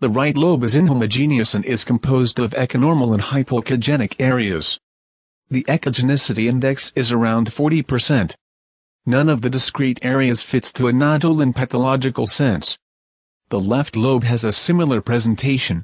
The right lobe is inhomogeneous and is composed of echonormal and hypoechogenic areas. The echogenicity index is around 40%. None of the discrete areas fits to a nodule in pathological sense. The left lobe has a similar presentation,